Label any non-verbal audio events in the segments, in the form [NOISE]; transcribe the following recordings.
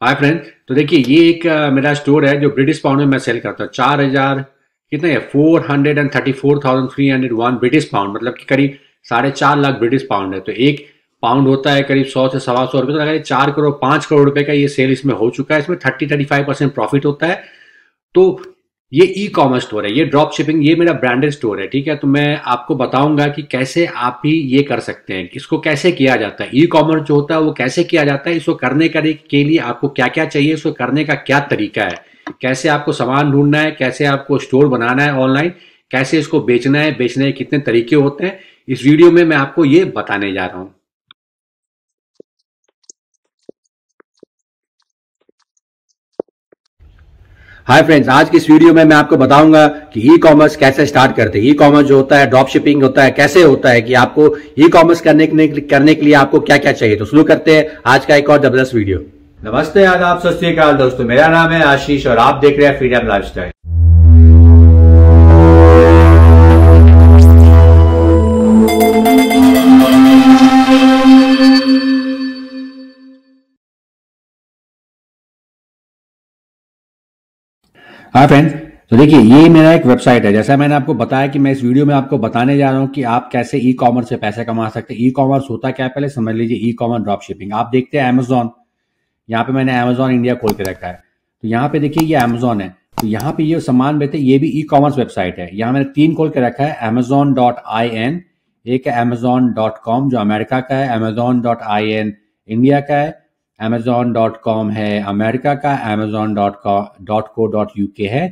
Hi friend तो देखिए, ये एक मेरा स्टोर है जो ब्रिटिश पाउंड में मैं सेल करता हूँ। चार हज़ार, कितने four hundred and thirty four thousand three hundred one British pound मतलब कि करीब साढ़े चार लाख ब्रिटिश पाउंड है। तो एक पाउंड होता है करीब सौ से सवा सौ रुपये तो लगाइए, चार करोड़, पाँच करोड़ रुपए का ये सेल इसमें हो चुका है। इसमें thirty thirty five percent profit होता है। तो ये ई कॉमर्स स्टोर है, ये ड्रॉप शिपिंग ये मेरा ब्रांडेड स्टोर है, ठीक है? तो मैं आपको बताऊँगा कि कैसे आप भी ये कर सकते हैं इसको कैसे किया जाता है। ई कॉमर्स जो होता है, वो कैसे किया जाता है, इसको करने का के लिए आपको क्या क्या चाहिए, इसको करने का क्या तरीका है? कैसे आपको सामान ढूंढना है, कैसे आपको स्टोर बनाना है ऑनलाइन कैसे इसको बेचना है, बेचने के कितने तरीके होते हैं, इस वीडियो में मैं आपको ये बताने जा रहा हूँ। हाय फ्रेंड्स आज की इस वीडियो में मैं आपको बताऊँगा कि ई कॉमर्स कैसे स्टार्ट करते हैं। ई कॉमर्स जो होता है ड्रॉप शिपिंग होता है, कैसे होता है कि आपको ई कॉमर्स करने करने के लिए आपको क्या क्या चाहिए। तो शुरू करते हैं आज का एक और ज़बरदस्त वीडियो नमस्ते आदाब, सत दोस्तों। मेरा नाम है आशीष और आप देख रहे हैं फ्रीडम लाइफस्टाइल। हाँ फ्रेंड्स तो देखिए, ये मेरा एक वेबसाइट है। जैसा मैंने आपको बताया कि मैं इस वीडियो में आपको बताने जा रहा हूँ कि आप कैसे ई कॉमर्स से पैसे कमा सकते हैं। ई कॉमर्स होता क्या पहले समझ लीजिए ई कॉमर्स ड्रॉप शिपिंग आप देखते हैं अमेजोन यहाँ पे मैंने अमेजोन इंडिया खोल के रखा है। तो यहाँ पे देखिए, ये अमेजोन है। तो यहाँ पे ये सामान बेचते ये भी ई कॉमर्स वेबसाइट है। यहाँ मैंने तीन खोल के रखा है। अमेजोन डॉट आई एन एक अमेजोन डॉट कॉम जो अमेरिका का है। Amazon dot I N India का है। अमेजोन डॉट कॉम है अमेरिका का Amazon dot dot co dot U K है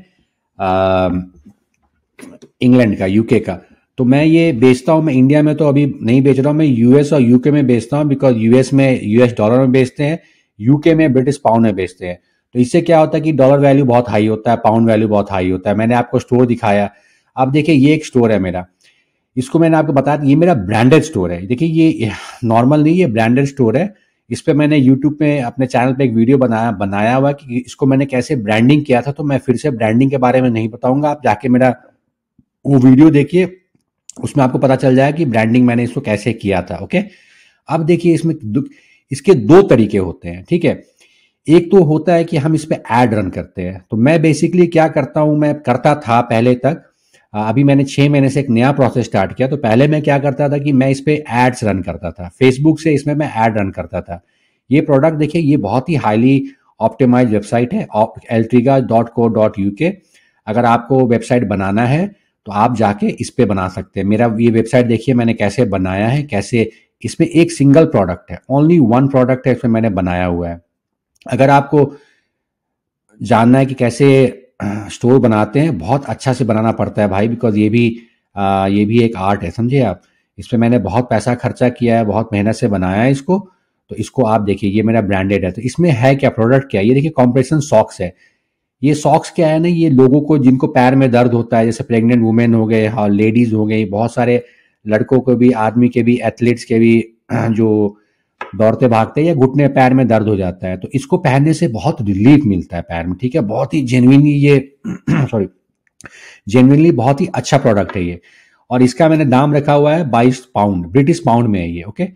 इंग्लैंड का यूके का। तो मैं ये बेचता हूँ, मैं इंडिया में तो अभी नहीं बेच रहा हूँ, मैं यूएस और यूके में बेचता हूँ बिकॉज़ यूएस में यूएस डॉलर में बेचते हैं यूके में ब्रिटिश पाउंड में बेचते हैं। तो इससे क्या होता है कि डॉलर वैल्यू बहुत हाई होता है पाउंड वैल्यू बहुत हाई होता है। मैंने आपको स्टोर दिखाया। अब देखिए, ये एक स्टोर है मेरा। इसको मैंने आपको बताया, ये मेरा ब्रांडेड स्टोर है। देखिए, ये नॉर्मल नहीं, ये ब्रांडेड स्टोर है। इस पे मैंने यूट्यूब पे अपने चैनल पे एक वीडियो बनाया बनाया हुआ कि इसको मैंने कैसे ब्रांडिंग किया था तो मैं फिर से ब्रांडिंग के बारे में नहीं बताऊँगा। आप जाके मेरा वो वीडियो देखिए, उसमें आपको पता चल जाएगा कि ब्रांडिंग मैंने इसको कैसे किया था ओके अब देखिए इसमें इसके दो तरीके होते हैं, ठीक है? एक तो होता है कि हम इस पर एड रन करते हैं। तो मैं बेसिकली क्या करता हूँ, मैं करता था पहले तक अभी मैंने छह महीने से एक नया प्रोसेस स्टार्ट किया तो पहले मैं क्या करता था कि मैं इस पर एड्स रन करता था। फेसबुक से इसमें मैं एड रन करता था। ये प्रोडक्ट देखिए, ये बहुत ही हाईली ऑप्टिमाइज वेबसाइट है एल्ट्रीगा dot co dot U K अगर आपको वेबसाइट बनाना है तो आप जाके इस पर बना सकते हैं। मेरा ये वेबसाइट देखिए मैंने कैसे बनाया है, कैसे इसमें एक सिंगल प्रोडक्ट है। ओनली वन प्रोडक्ट है, इसमें मैंने बनाया हुआ है। अगर आपको जानना है कि कैसे स्टोर बनाते हैं बहुत अच्छा से बनाना पड़ता है भाई बिकॉज़ ये भी आ, ये भी एक आर्ट है समझे आप? इस पर मैंने बहुत पैसा खर्चा किया है बहुत मेहनत से बनाया है इसको तो इसको आप देखिए ये मेरा ब्रांडेड है। तो इसमें है क्या प्रोडक्ट क्या? ये देखिए कॉम्प्रेशन सॉक्स है। ये सॉक्स क्या है ना ये लोगों को जिनको पैर में दर्द होता है जैसे प्रेग्नेंट वुमेन हो गए हाँ लेडीज़ हो गई बहुत सारे लड़कों को भी आदमी के भी एथलीट्स के भी [CLEARS THROAT] जो दौड़ते भागते या घुटने पैर में दर्द हो जाता है तो इसको पहनने से बहुत रिलीफ मिलता है पैर में, ठीक है? बहुत ही जेनविनली ये [CLEARS THROAT] सॉरी जेनविनली बहुत ही अच्छा प्रोडक्ट है ये। और इसका मैंने दाम रखा हुआ है बाईस पाउंड ब्रिटिश पाउंड में है ये ओके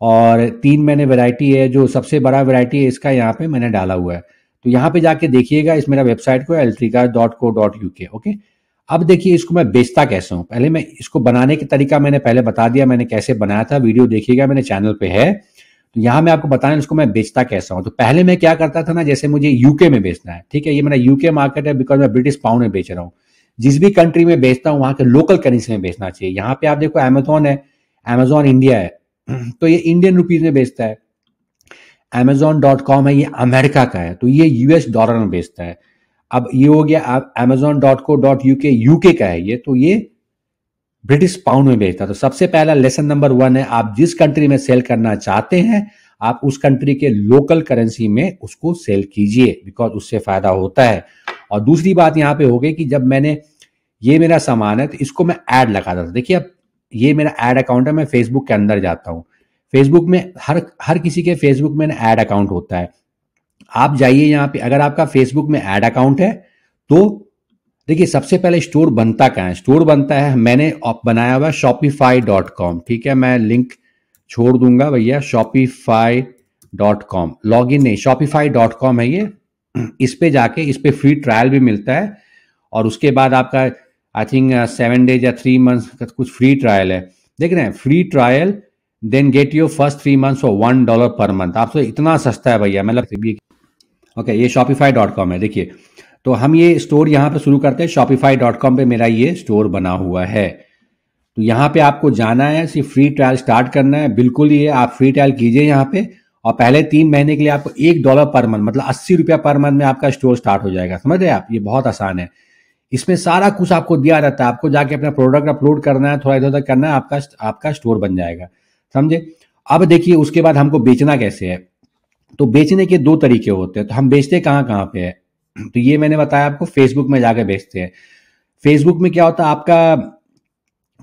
और तीन मैंने वेराइटी है, जो सबसे बड़ा वेराइटी है इसका यहाँ पे मैंने डाला हुआ है। तो यहाँ पे जाके देखिएगा इस मेरा वेबसाइट को एल्ट्रिका dot co dot U K okay अब देखिए इसको मैं बेचता कैसे हूँ? पहले मैं इसको बनाने के तरीका मैंने पहले बता दिया, मैंने कैसे बनाया था, वीडियो देखिएगा मेरे चैनल पे है। तो यहाँ मैं आपको बताने इसको मैं बेचता कैसा हूँ? तो पहले मैं क्या करता था ना, जैसे मुझे यूके में बेचना है, ठीक है? ये मेरा यूके मार्केट है बिकॉज़ मैं ब्रिटिश पाउंड में बेच रहा हूँ। जिस भी कंट्री में बेचता हूँ, वहाँ के लोकल करेंसी में बेचना चाहिए। यहाँ पे आप देखो अमेजोन है अमेजोन इंडिया है [CLEARS THROAT] तो ये इंडियन रुपीज़ में बेचता है। अमेजोन डॉट कॉम है, ये अमेरिका का है तो ये यूएस डॉलर में बेचता है। अब ये हो गया Amazon dot co dot UK UK का है ये तो ये ब्रिटिश पाउंड में बेचता तो सबसे पहला लेसन नंबर वन है, आप जिस कंट्री में सेल करना चाहते हैं, आप उस कंट्री के लोकल करेंसी में उसको सेल कीजिए, बिकॉज़ उससे फ़ायदा होता है। और दूसरी बात यहाँ पे हो गई कि जब मैंने ये मेरा सामान है तो इसको मैं ऐड लगाता था देखिए, अब ये मेरा ऐड अकाउंट है, मैं फेसबुक के अंदर जाता हूँ। फेसबुक में हर हर किसी के फेसबुक में ऐड अकाउंट होता है। आप जाइए यहाँ पे, अगर आपका फेसबुक में ऐड अकाउंट है तो देखिए, सबसे पहले स्टोर बनता क्या है? स्टोर बनता है, मैंने बनाया हुआ शॉपिफाई डॉट कॉम ठीक है, मैं लिंक छोड़ दूँगा भैया Shopify dot com log in नहीं शॉपिफाई डॉट कॉम है ये। इस पे जाके, इस पे फ्री ट्रायल भी मिलता है, और उसके बाद आपका आई थिंक सेवन डेज़ या थ्री मंथ्स का कुछ फ्री ट्रायल है। देख रहे हैं free trial then get your first three months for one dollar per month आप तो इतना सस्ता है भैया मतलब ओके ये शॉपिफाई डॉट कॉम है। देखिए तो हम ये स्टोर यहाँ पे शुरू करते हैं। शॉपिफाई डॉट कॉम पर मेरा ये स्टोर बना हुआ है। तो यहाँ पे आपको जाना है, सिर्फ़ फ्री ट्रायल स्टार्ट करना है। बिल्कुल ये आप फ्री ट्रायल कीजिए यहाँ पे। और पहले तीन महीने के लिए आपको एक डॉलर पर मंथ मतलब अस्सी रुपया पर मंथ में आपका स्टोर स्टार्ट हो जाएगा। समझ रहे आप? ये बहुत आसान है। इसमें सारा कुछ आपको दिया रहता है। आपको जाके अपना प्रोडक्ट अपलोड करना है, थोड़ा इधर उधर करना है, आपका आपका स्टोर बन जाएगा। समझे? अब देखिए, उसके बाद हमको बेचना कैसे है? तो बेचने के दो तरीके होते हैं। तो हम बेचते कहाँ कहाँ पे है? तो ये मैंने बताया आपको फेसबुक में जाके बेचते हैं। फेसबुक में क्या होता है, आपका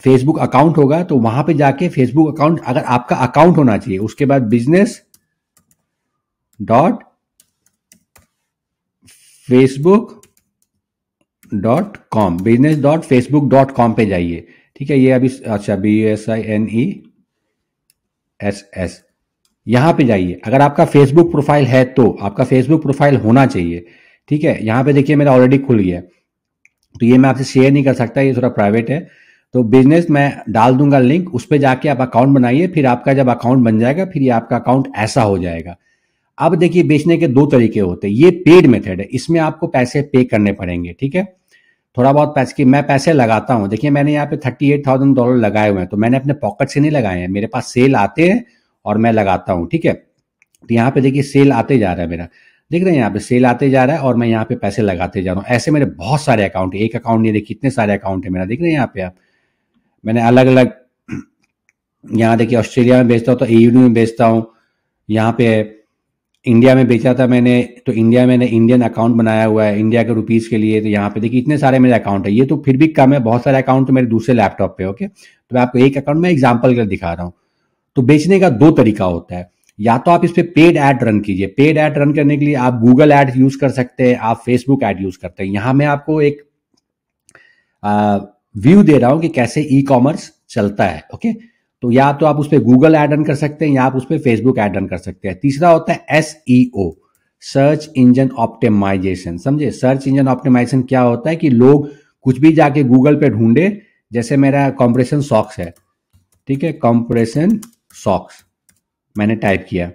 फेसबुक अकाउंट होगा तो वहाँ पे जाके फेसबुक अकाउंट अगर आपका अकाउंट होना चाहिए, उसके बाद business dot Facebook dot com business dot Facebook dot com पे जाइए। ठीक है, ये अभी अच्छा B S I N E S S यहाँ पे जाइए। अगर आपका फेसबुक प्रोफ़ाइल है तो आपका फेसबुक प्रोफ़ाइल होना चाहिए। ठीक है? यहाँ पे देखिए मेरा ऑलरेडी खुल गया तो ये मैं आपसे शेयर नहीं कर सकता, ये थोड़ा प्राइवेट है। तो बिज़नेस मैं डाल दूँगा लिंक उस पर जाके आप अकाउंट बनाइए, फिर आपका जब अकाउंट बन जाएगा, फिर ये आपका अकाउंट ऐसा हो जाएगा। अब देखिए, बेचने के दो तरीके होते हैं। ये पेड मेथड है, इसमें आपको पैसे पे करने पड़ेंगे, ठीक है? थोड़ा बहुत पैसे की, मैं पैसे लगाता हूँ। देखिए, मैंने यहाँ पे थर्टी एट थाउज़ेंड डॉलर लगाए हुए हैं तो मैंने अपने पॉकेट से नहीं लगाए हैं। मेरे पास सेल आते हैं और मैं लगाता हूँ, ठीक है? तो यहाँ पे देखिए सेल आते जा रहा है मेरा। देख रहे हैं, यहाँ पे सेल आते जा रहा है और मैं यहाँ पे पैसे लगाते जा रहा हूँ। ऐसे मेरे बहुत सारे अकाउंट है। एक अकाउंट नहीं, देखिए कितने सारे अकाउंट है मेरा। देख रहे हैं यहाँ पे आप। मैंने अलग अलग यहाँ देखिए ऑस्ट्रेलिया में बेचता हूँ तो ए में बेचता हूँ। यहाँ पे इंडिया में बेचा था मैंने तो इंडिया में इंडियन अकाउंट बनाया हुआ है इंडिया के रुपीज़ के लिए। तो यहाँ पे देखिए इतने सारे मेरे अकाउंट है। ये तो फिर भी कम है, बहुत सारे अकाउंट तो मेरे दूसरे लैपटॉप पे ओके तो मैं आपको एक अकाउंट में एग्ज़ाम्पल के लिए दिखा रहा हूँ। तो बेचने का दो तरीका होता है। या तो आप इस पर पेड ऐड रन कीजिए। पेड ऐड रन करने के लिए आप गूगल ऐड यूज़ कर सकते हैं, आप फेसबुक ऐड यूज़ करते हैं। यहाँ मैं आपको एक व्यू दे रहा हूँ कि कैसे ई कॉमर्स चलता है ओके तो या तो आप उस पर गूगल ऐड रन कर सकते हैं या आप उस पर फेसबुक ऐड रन कर सकते हैं। तीसरा होता है एस सर्च इंजन ऑप्टिमाइजेशन समझे? सर्च इंजन ऑप्टिमाइजेशन क्या होता है कि लोग कुछ भी जाके गूगल पे ढूंढे, जैसे मेरा कॉम्प्रेशन सॉक्स है, ठीक है? कॉम्प्रेशन सॉक्स मैंने टाइप किया।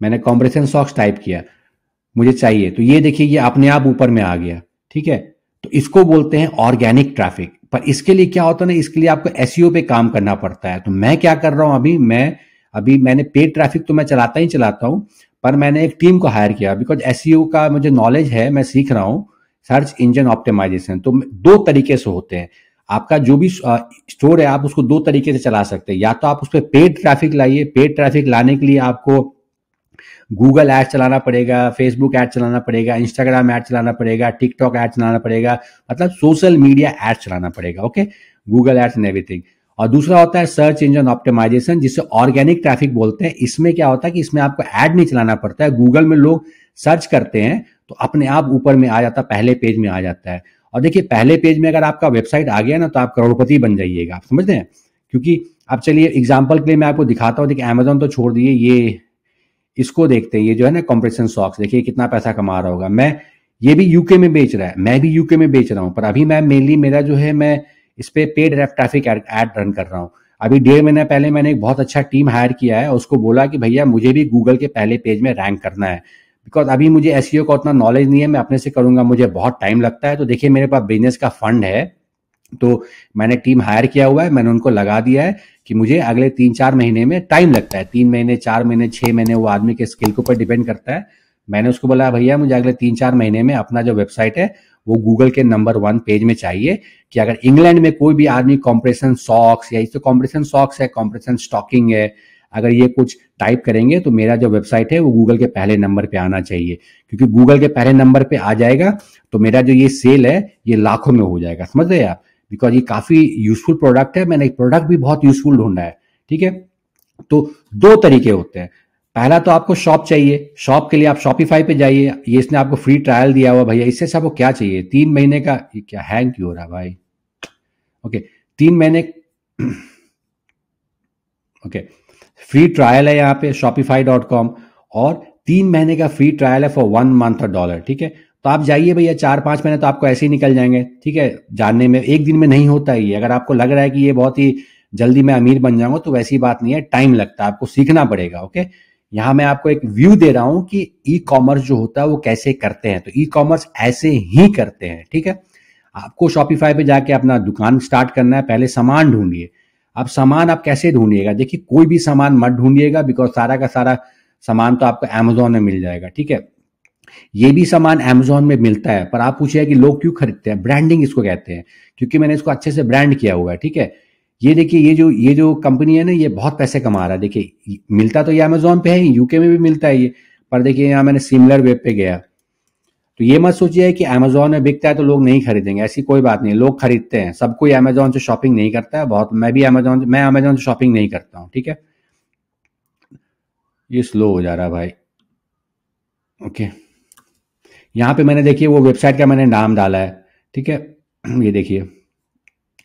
मैंने कॉम्प्रेशन सॉक्स टाइप किया। मुझे चाहिए। तो ये देखिए, ये अपने आप ऊपर में आ गया। ठीक है? तो इसको बोलते हैं ऑर्गेनिक ट्रैफ़िक पर इसके लिए क्या होता है ना, इसके लिए आपको एस e पे काम करना पड़ता है। तो मैं क्या कर रहा हूँ अभी? मैं, अभी मैंने पेड ट्रैफ़िक तो मैं चलाता ही चलाता हूँ, पर मैंने एक टीम को हायर किया। बिकॉज़ एस e का मुझे नॉलेज है, मैं सीख रहा हूँ। सर्च इंजन ऑप्टिमाइजेशन तो दो तरीके से होते हैं। आपका जो भी स्टोर है, आप उसको दो तरीके से चला सकते हैं। या तो आप उस पर पेड ट्रैफ़िक लाइए। पेड ट्रैफ़िक लाने के लिए आपको गूगल ऐड चलाना पड़ेगा फेसबुक ऐड चलाना पड़ेगा इंस्टाग्राम ऐड चलाना पड़ेगा टिकटॉक ऐड चलाना पड़ेगा मतलब सोशल मीडिया ऐड चलाना पड़ेगा okay Google ads and everything और दूसरा होता है सर्च इंजन ऑप्टिमाइजेशन जिसे ऑर्गेनिक ट्रैफ़िक बोलते हैं। इसमें क्या होता है कि इसमें आपको ऐड नहीं चलाना पड़ता है। गूगल में लोग सर्च करते हैं तो अपने आप ऊपर में आ जाता है पहले पेज में आ जाता है। और देखिए, पहले पेज में अगर आपका वेबसाइट आ गया ना तो आप करोड़पति बन जाइएगा। आप समझते हैं? क्योंकि अब चलिए एग्ज़ाम्पल के लिए मैं आपको दिखाता हूँ। देखिए अमेजोन तो छोड़ दिए, ये, इसको देखते हैं। ये जो है ना कॉम्प्रेशन सॉक्स देखिए, कितना पैसा कमा रहा होगा। मैं, ये भी यूके में बेच रहा है। मैं भी यूके में बेच रहा हूँ, पर अभी मैं मेनली मेरा जो है, मैं इस पर पेड ट्रैफ़िक एड रन कर रहा हूँ। अभी डेढ़ महीना पहले मैंने एक बहुत अच्छा टीम हायर किया है उसको बोला कि, भैया, मुझे भी गूगल के पहले पेज में रैंक करना है। बिकॉज़ अभी मुझे एस e का उतना नॉलेज नहीं है, मैं अपने से करूँगा, मुझे बहुत टाइम लगता है। तो देखिए, मेरे पास बिज़नेस का फंड है। तो मैंने टीम हायर किया हुआ है, मैंने उनको लगा दिया है कि मुझे अगले तीन चार महीने में टाइम लगता है। तीन महीने, चार महीने, छह महीने, वो आदमी के स्किल के ऊपर डिपेंड करता है। मैंने उसको बोला, भैया, मुझे अगले तीन चार महीने में अपना जो वेबसाइट है, वो गूगल के नंबर वन पेज में चाहिए कि अगर इंग्लैंड में कोई भी आदमी कॉम्प्रेशन सॉक्स या इस कॉम्प्रेशन सॉक्स है कॉम्प्रेशन स्टॉकिंग है अगर ये कुछ टाइप करेंगे तो मेरा जो वेबसाइट है, वो गूगल के पहले नंबर पे आना चाहिए। क्योंकि गूगल के पहले नंबर पे आ जाएगा तो मेरा जो ये सेल है, ये लाखों में हो जाएगा। समझ रहे आप? बिकॉज़ ये काफ़ी यूजफुल प्रोडक्ट है, मैंने एक प्रोडक्ट भी बहुत यूजफुल ढूंढा है, ठीक है? तो दो तरीके होते हैं। पहला तो आपको शॉप चाहिए। शॉप के लिए आप शॉपिफाई पे जाइए। ये इसने आपको फ्री ट्रायल दिया हुआ भैया। इससे आपको क्या चाहिए? तीन महीने का, ये क्या हैंग क्यों हो रहा भाई? ओके तीन महीने [CLEARS THROAT] ओके फ्री ट्रायल है यहाँ पे शॉपिफाई डॉट कॉम और तीन महीने का फ्री ट्रायल है फॉर वन मंथ और डॉलर ठीक है? तो आप जाइए भैया, चार पाँच महीने तो आपको ऐसे ही निकल जाएँगे, ठीक है? जानने में, एक दिन में नहीं होता ही अगर आपको लग रहा है कि ये बहुत ही जल्दी मैं अमीर बन जाऊँगा तो वैसी बात नहीं है, टाइम लगता है, आपको सीखना पड़ेगा, ओके? यहाँ मैं आपको एक व्यू दे रहा हूँ कि ई कॉमर्स जो होता है वो कैसे करते हैं। तो ई कॉमर्स ऐसे ही करते हैं, ठीक है? आपको शॉपिफाई पे जाके अपना दुकान स्टार्ट करना है, पहले सामान ढूंढिए। अब सामान आप कैसे ढूंढिएगा? देखिए, कोई भी सामान मत ढूंढिएगा बिकॉज़ सारा का सारा सामान तो आपको अमेजोन में मिल जाएगा, ठीक है? ये भी सामान अमेजोन में मिलता है, पर आप पूछिए कि लोग क्यों खरीदते हैं? ब्रांडिंग इसको कहते हैं, क्योंकि मैंने इसको अच्छे से ब्रांड किया हुआ है, ठीक है? ये देखिए, ये जो ये जो कंपनी है ना, ये बहुत पैसे कमा रहा है। देखिए, मिलता तो ये अमेजोन पे है यूके में भी मिलता है ये, पर देखिए, यहाँ मैंने सिमिलर वेब पे गया। तो ये मत सोचिए कि अमेजोन में बिकता है तो लोग नहीं खरीदेंगे, ऐसी कोई बात नहीं, लोग खरीदते हैं। सब कोई अमेजोन से शॉपिंग नहीं करता है, बहुत, मैं भी अमेजोन मैं अमेजोन से शॉपिंग नहीं करता हूँ, ठीक है? ये स्लो हो जा रहा है भाई। ओके यहाँ पे मैंने देखिए, वो वेबसाइट का मैंने नाम डाला है, ठीक है? ये देखिए।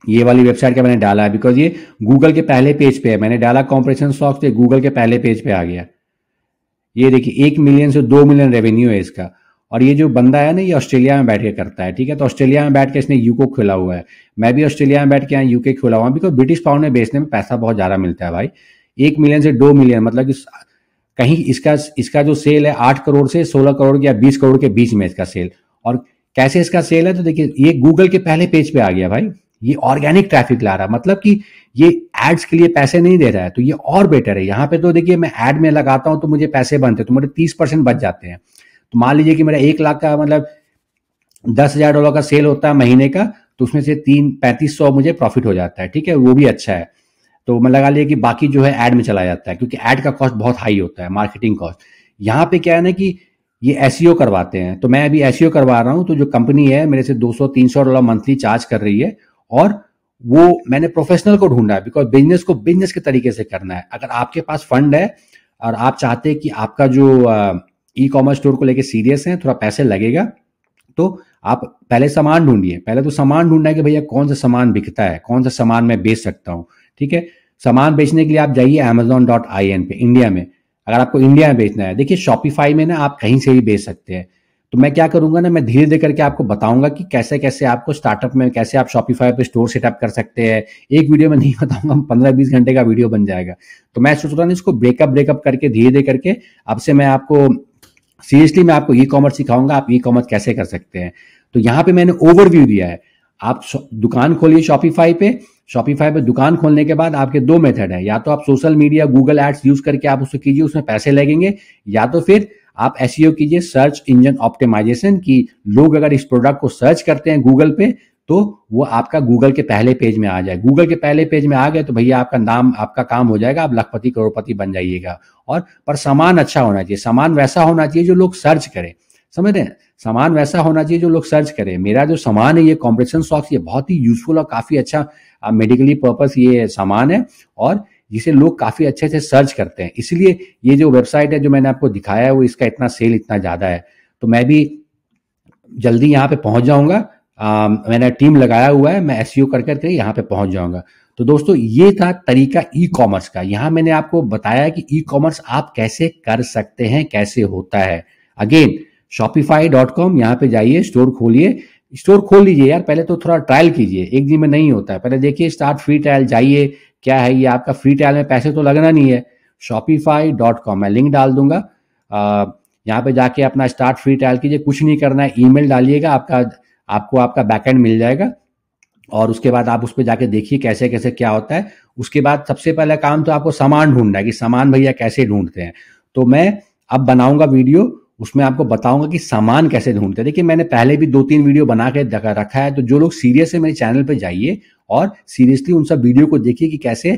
ये वाली वेबसाइट का मैंने डाला है बिकॉज़ ये गूगल के पहले पेज पे है। मैंने डाला कॉम्परेशन स्टॉक्स पे गूगल के पहले पेज पे आ गया। ये देखिए, एक मिलियन से दो मिलियन रेवेन्यू है इसका। और ये जो बंदा है ना, ये ऑस्ट्रेलिया में बैठ के करता है, ठीक है? तो ऑस्ट्रेलिया में बैठ के इसने यूको खोला हुआ है। मैं भी ऑस्ट्रेलिया में बैठ के यहाँ यूके खोला हुआ बिकॉज़ ब्रिटिश पाउंड में बेचने में पैसा बहुत ज़्यादा मिलता है भाई। एक मिलियन से दो मिलियन मतलब कि कहीं इसका इसका जो सेल है, आठ करोड़ से सोलह करोड़ या बीस करोड़ के बीच में इसका सेल और कैसे इसका सेल है तो देखिए, ये गूगल के पहले पेज पे आ गया भाई। ये ऑर्गेनिक ट्रैफ़िक ला रहा है मतलब कि ये एड्स के लिए पैसे नहीं दे रहा है तो ये और बेटर है। यहाँ पे तो देखिए, मैं एड में लगाता हूँ तो मुझे पैसे बनते तो मेरे तीस परसेंट बच जाते हैं। तो मान लीजिए कि मेरा एक लाख का मतलब दस हज़ार डॉलर का सेल होता है महीने का तो उसमें से तीन पैंतीस सौ मुझे प्रॉफिट हो जाता है, ठीक है? वो भी अच्छा है। तो मैं लगा लिया कि बाकी जो है एड में चला जाता है, क्योंकि एड का कॉस्ट बहुत हाई होता है मार्केटिंग कॉस्ट यहाँ पे क्या है ना कि ये एस e करवाते हैं। तो मैं अभी एस e करवा रहा हूँ तो जो कंपनी है, मेरे से 200-300 डॉलर मंथली चार्ज कर रही है, और वो मैंने प्रोफेशनल को ढूंढा है बिकॉज़ बिज़नेस को बिज़नेस के तरीके से करना है। अगर आपके पास फंड है, और आप चाहते हैं कि आपका जो ई कॉमर्स स्टोर को लेके सीरियस है, थोड़ा पैसे लगेगा तो आप पहले सामान ढूंढिए। पहले तो सामान ढूंढना है कि भैया कौन सा सामान बिकता है, कौन सा सामान मैं बेच सकता हूँ, ठीक है? सामान बेचने के लिए आप जाइए अमेजोन डॉट आई एन पे, इंडिया में। अगर आपको इंडिया में बेचना है, देखिए शॉपिफाई में ना आप कहीं से भी बेच सकते हैं। तो मैं क्या करूँगा ना, मैं धीरे धीरे करके आपको बताऊँगा कि कैसे कैसे आपको स्टार्टअप में, कैसे आप शॉपिफाई पे स्टोर सेटअप कर सकते हैं। एक वीडियो में नहीं [LAUGHS] बताऊँगा हम पंद्रह बीस घंटे का वीडियो बन जाएगा। तो मैं सोच रहा हूँ इसको ब्रेकअप ब्रेकअप करके धीरे धीरे करके, अब से मैं आपको सीरियसली मैं आपको ई कॉमर्स सिखाऊँगा, आप ई कॉमर्स कैसे कर सकते हैं? तो यहाँ पे मैंने ओवरव्यू दिया है। आप दुकान खोलिए शॉपिफाई पे। शॉपिफाई पे दुकान खोलने के बाद आपके दो मेथड है। या तो आप social media Google ads use करके आप उसको कीजिए, उसमें पैसे लगेंगे, या तो फिर आप एस e कीजिए सर्च इंजन ऑप्टिमाइजेशन की लोग अगर इस प्रोडक्ट को सर्च करते हैं गूगल पे तो वो आपका गूगल के पहले पेज में आ जाए। गूगल के पहले पेज में आ गए तो भैया आपका नाम, आपका काम हो जाएगा, आप लखपति, करोड़पति बन जाइएगा। और, पर सामान अच्छा होना चाहिए। सामान वैसा होना चाहिए जो लोग सर्च करें। समझ रहे हैं? सामान वैसा होना चाहिए जो लोग सर्च करें। मेरा जो सामान है, ये कॉम्प्रेशन सॉक्स ये बहुत ही यूजफुल और काफ़ी अच्छा मेडिकली पर्पज ये सामान है और जिसे लोग काफ़ी अच्छे से सर्च करते हैं। इसलिए ये जो वेबसाइट है जो मैंने आपको दिखाया है, वो इसका इतना सेल इतना ज़्यादा है। तो मैं भी जल्दी यहाँ पे पहुँच जाऊँगा। मैंने टीम लगाया हुआ है, मैं एस e कर करके यहाँ पे पहुँच जाऊँगा। तो दोस्तों, ये था तरीका ई कॉमर्स का। यहाँ मैंने आपको बताया कि ई कॉमर्स आप कैसे कर सकते हैं, कैसे होता है। अगेन शॉपिफाई डॉट कॉम यहाँ पे जाइए स्टोर खोलिए। स्टोर खोल लीजिए यार, पहले तो थोड़ा ट्रायल कीजिए। एक दिन में नहीं होता है। पहले देखिए स्टार्ट फ्री ट्रायल जाइए। क्या है ये? आपका फ्री ट्रायल में पैसे तो लगना नहीं है। शॉपिफाई डॉट कॉम मैं लिंक डाल दूँगा। यहाँ पे जाके अपना स्टार्ट फ्री ट्रायल कीजिए। कुछ नहीं करना है ईमेल डालिएगा। आपका आपको आपका बैकएंड मिल जाएगा और उसके बाद आप उस पर जाके देखिए कैसे कैसे क्या होता है। उसके बाद सबसे पहला काम तो आपको सामान ढूंढना है कि सामान भैया कैसे ढूंढते हैं। तो मैं अब बनाऊँगा वीडियो, उसमें आपको बताऊँगा कि सामान कैसे ढूंढते हैं। देखिए, मैंने पहले भी दो तीन वीडियो बना के रखा है तो जो लोग सीरियस है मेरे चैनल पर जाइए और सीरियसली उन सब वीडियो को देखिए कि कैसे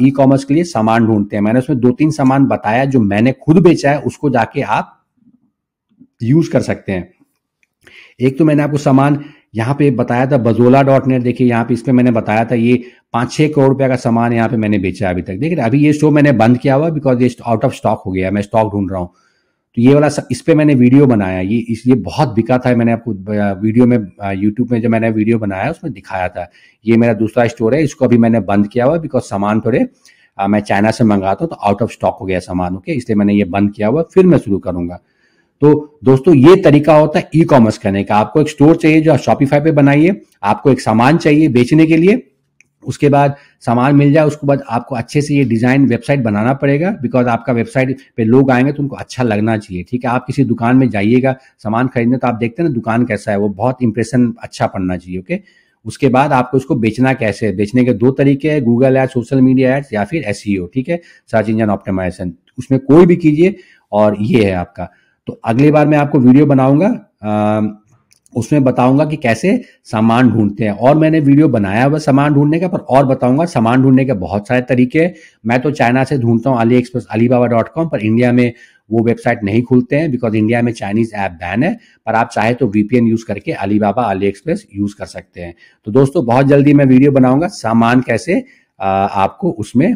ई कॉमर्स के लिए सामान ढूंढते हैं। मैंने उसमें दो तीन सामान बताया जो मैंने खुद बेचा है, उसको जाके आप यूज़ कर सकते हैं। एक तो मैंने आपको सामान यहाँ पे बताया था, बजोला डॉट नेट देखिए यहाँ पे इसमें मैंने बताया था, ये पाँच छह करोड़ रुपया का सामान यहाँ पे मैंने बेचा है अभी तक। देखिए, अभी ये शो मैंने बंद किया हुआ बिकॉज़ ये आउट ऑफ़ स्टॉक हो गया मैं स्टॉक ढूंढ रहा हूँ। तो ये वाला इस पे मैंने वीडियो बनाया ये इस, ये बहुत बिका था, मैंने आपको वीडियो में यूट्यूब में जो मैंने वीडियो बनाया उसमें दिखाया था। ये मेरा दूसरा स्टोर है, इसको अभी मैंने बंद किया हुआ बिकॉज़ सामान थोड़े मैं चाइना से मंगाता हूँ तो आउट ऑफ़ स्टॉक हो गया सामान ओके इसलिए मैंने ये बंद किया हुआ, फिर मैं शुरू करूँगा। तो दोस्तों, ये तरीका होता है ई कॉमर्स करने का। आपको एक स्टोर चाहिए जो आप शॉपिफाई पे बनाइए, आपको एक सामान चाहिए बेचने के लिए, उसके बाद सामान मिल जाए, उसके बाद आपको अच्छे से ये डिज़ाइन वेबसाइट बनाना पड़ेगा बिकॉज़ आपका वेबसाइट पे लोग आएँगे तो उनको अच्छा लगना चाहिए, ठीक है? आप किसी दुकान में जाइएगा, सामान खरीदने तो आप देखते हैं ना दुकान कैसा है, वो बहुत इंप्रेशन अच्छा पड़ना चाहिए ओके उसके बाद आपको उसको बेचना कैसे है? बेचने के दो तरीके हैं Google ads social media ads या फिर एस e ठीक है? सर्च इंजन ऑप्टिमाइजेशन उसमें कोई भी कीजिए और ये है आपका। तो अगली बार मैं आपको वीडियो बनाऊँगा उसमें बताऊँगा कि कैसे सामान ढूंढते हैं। और मैंने वीडियो बनाया हुआ सामान ढूँढने का, पर और बताऊँगा सामान ढूँढने के बहुत सारे तरीके मैं तो चाइना से ढूंढता हूँ AliExpress Alibaba dot com पर इंडिया में वो वेबसाइट नहीं खुलते हैं बिकॉज़ इंडिया में चाइनीज़ ऐप बैन है। पर आप चाहे तो वीपीएन यूज़ करके अलीबाबा अली एक्सप्रेस यूज़ कर सकते हैं। तो दोस्तों, बहुत जल्दी मैं वीडियो बनाऊँगा, सामान कैसे आपको उसमें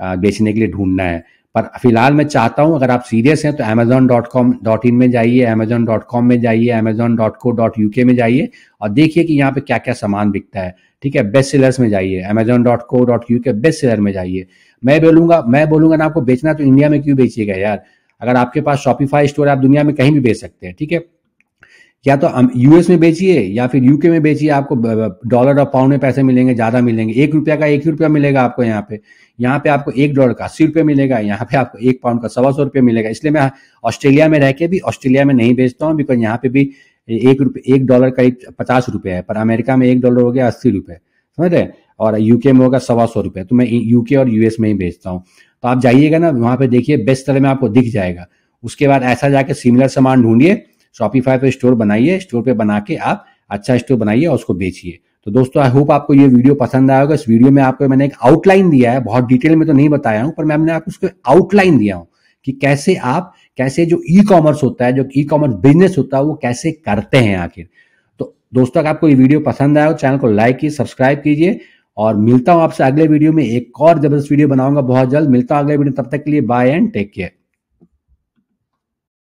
बेचने के लिए ढूंढना है। पर फ़िलहाल मैं चाहता हूँ, अगर आप सीरियस हैं तो Amazon dot com dot in में जाइए अमेजोन डॉट कॉम में जाइए Amazon dot co dot UK में जाइए और देखिए कि यहाँ पे क्या क्या सामान बिकता है। ठीक है? बेस्ट सेलर्स में जाइए Amazon dot co dot U K best seller में जाइए। मैं बोलूँगा मैं बोलूँगा ना आपको बेचना तो इंडिया में क्यों बेचिएगा यार? अगर आपके पास शॉपिफाई स्टोर है, आप दुनिया में कहीं भी बेच सकते हैं, ठीक है? या तो यूएस में बेचिए या फिर यूके में बेचिए, आपको डॉलर और पाउंड में पैसे मिलेंगे, ज़्यादा मिलेंगे। एक रुपया का एक ही रुपया मिलेगा आपको यहाँ पे। यहाँ पे आपको एक डॉलर का अस्सी रुपये मिलेगा, यहाँ पे आपको एक पाउंड का सवा सौ रुपये मिलेगा। इसलिए मैं ऑस्ट्रेलिया में रह के भी ऑस्ट्रेलिया में नहीं बेचता हूँ बिकॉज़ यहाँ पे भी एक रुपये, एक डॉलर का एक पचास रुपये है, पर अमेरिका में एक डॉलर हो गया, अस्सी रुपये समझ रहे और यूके में होगा सवा सौ रुपये तो मैं यूके और यूएस में ही बेचता हूँ। तो आप जाइएगा ना, वहाँ पे देखिए, बेस्ट तरह में आपको दिख जाएगा। उसके बाद ऐसा जाके सिमिलर सामान ढूंढिए शॉपिफाई पे स्टोर बनाइए, स्टोर पे बना के आप अच्छा स्टोर बनाइए और उसको बेचिए। तो दोस्तों आई होप आपको ये वीडियो पसंद आएगा इस वीडियो में आपको मैंने एक आउटलाइन दिया है। बहुत डिटेल में तो नहीं बताया हूँ, पर मैंने आपको उसको आउटलाइन दिया हूँ कि कैसे आप, कैसे जो ई कॉमर्स होता है, जो ई कॉमर्स बिज़नेस होता है, वो कैसे करते हैं आखिर। तो दोस्तों, अगर आपको ये वीडियो पसंद आया हो, चैनल को लाइक कीजिए सब्सक्राइब कीजिए और मिलता हूँ आपसे अगले वीडियो में एक और ज़बरदस्त वीडियो बनाऊँगा बहुत जल्द। मिलता हूँ अगले वीडियो तब तक के लिए बाय एंड टेक केयर